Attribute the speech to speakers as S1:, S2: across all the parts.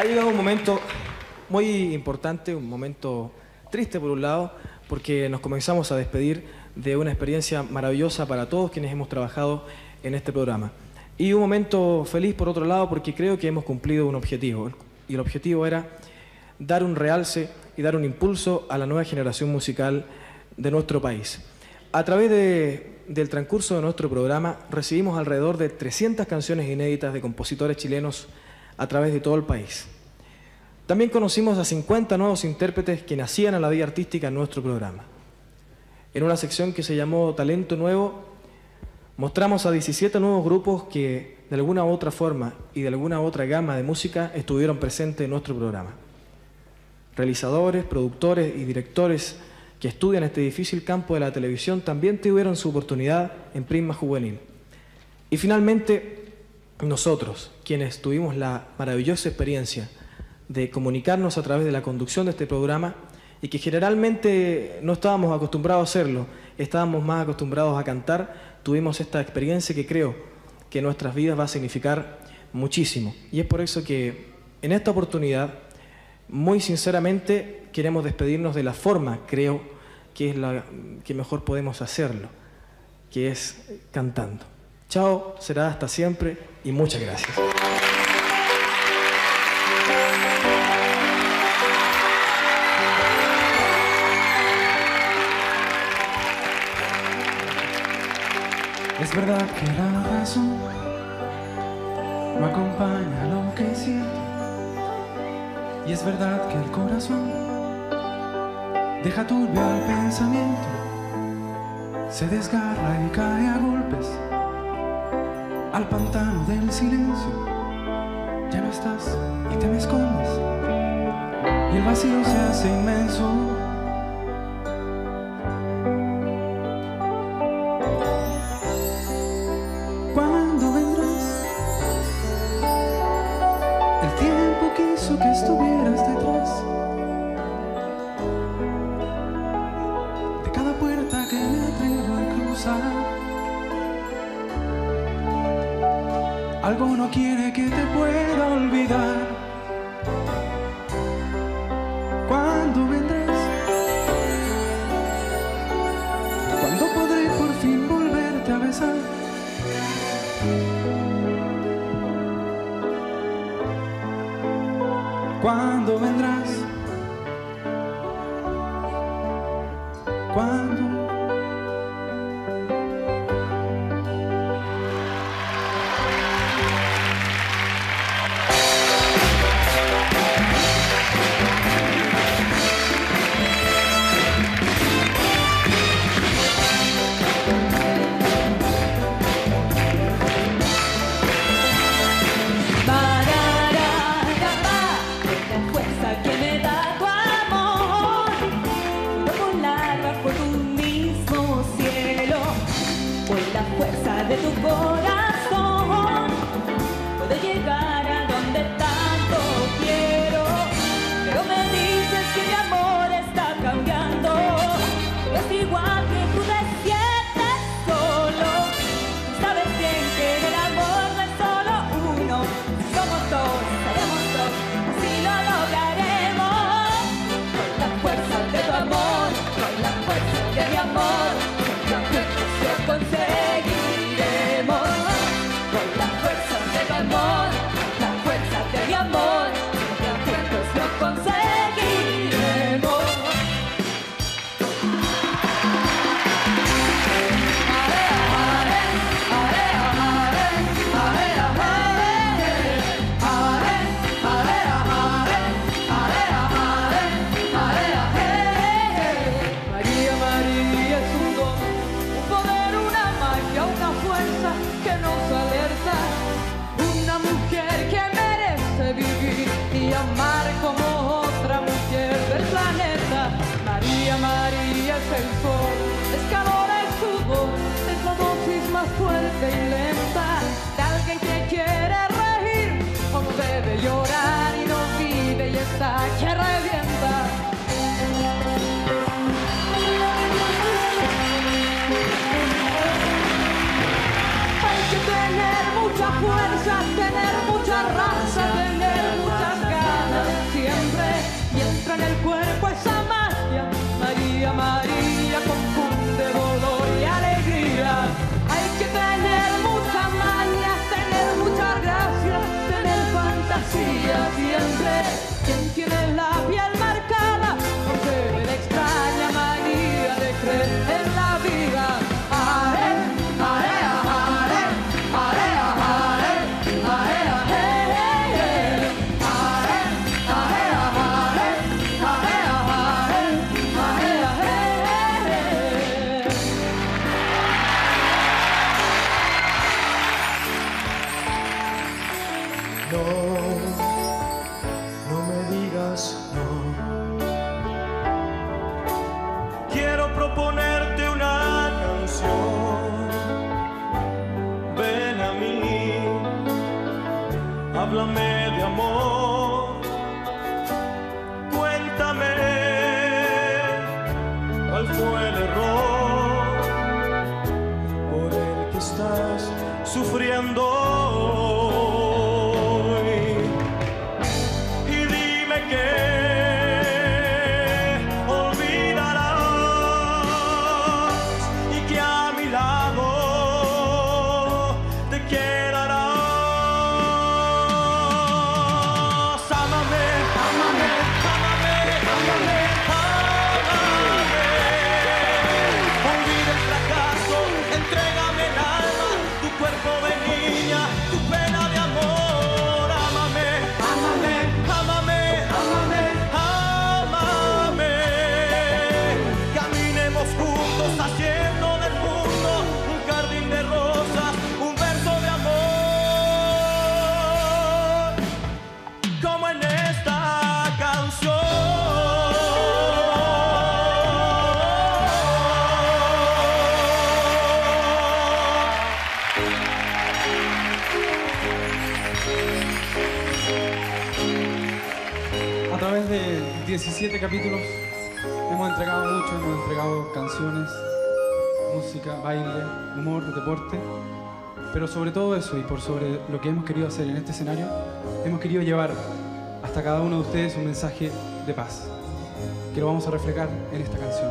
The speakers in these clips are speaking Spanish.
S1: Ha llegado un momento muy importante, un momento triste por un lado, porque nos comenzamos a despedir de una experiencia maravillosa para todos quienes hemos trabajado en este programa. Y un momento feliz por otro lado, porque creo que hemos cumplido un objetivo. Y el objetivo era dar un realce y dar un impulso a la nueva generación musical de nuestro país. A través del transcurso de nuestro programa recibimos alrededor de 300 canciones inéditas de compositores chilenos a través de todo el país. También conocimos a 50 nuevos intérpretes que nacían a la vida artística en nuestro programa. En una sección que se llamó Talento Nuevo, mostramos a 17 nuevos grupos que de alguna otra forma y de alguna otra gama de música estuvieron presentes en nuestro programa. Realizadores, productores y directores que estudian este difícil campo de la televisión también tuvieron su oportunidad en Prisma Juvenil. Y finalmente, nosotros, quienes tuvimos la maravillosa experiencia de comunicarnos a través de la conducción de este programa y que generalmente no estábamos acostumbrados a hacerlo, estábamos más acostumbrados a cantar, tuvimos esta experiencia que creo que nuestras vidas va a significar muchísimo. Y es por eso que en esta oportunidad, muy sinceramente, queremos despedirnos de la forma, creo, que es la que mejor podemos hacerlo, que es cantando. Chao, será hasta siempre y muchas gracias.
S2: Es verdad que la razón no acompaña lo que siento. Y es verdad que el corazón deja turbio el pensamiento. Se desgarra y cae a golpes al pantano del silencio. Ya no estás y te me escondes. Y el vacío se hace inmenso. Algo no quiere making a
S3: háblame.
S2: capítulos hemos entregado mucho, hemos entregado canciones, música, baile, humor, deporte, pero sobre todo eso y por sobre lo que hemos querido hacer en este escenario, hemos querido llevar hasta cada uno de ustedes un mensaje de paz, que lo vamos a reflejar en esta canción.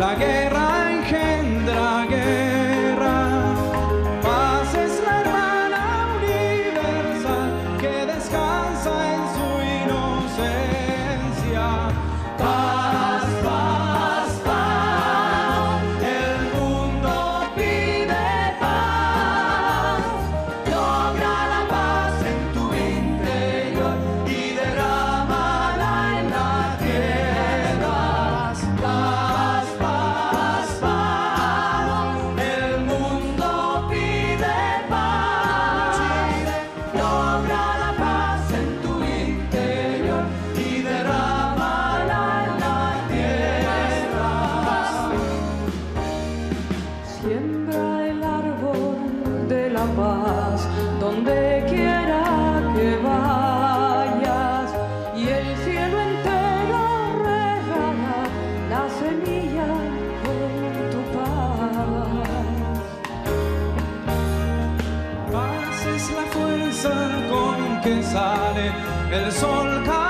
S4: Like sonrisa con
S2: que sale el sol.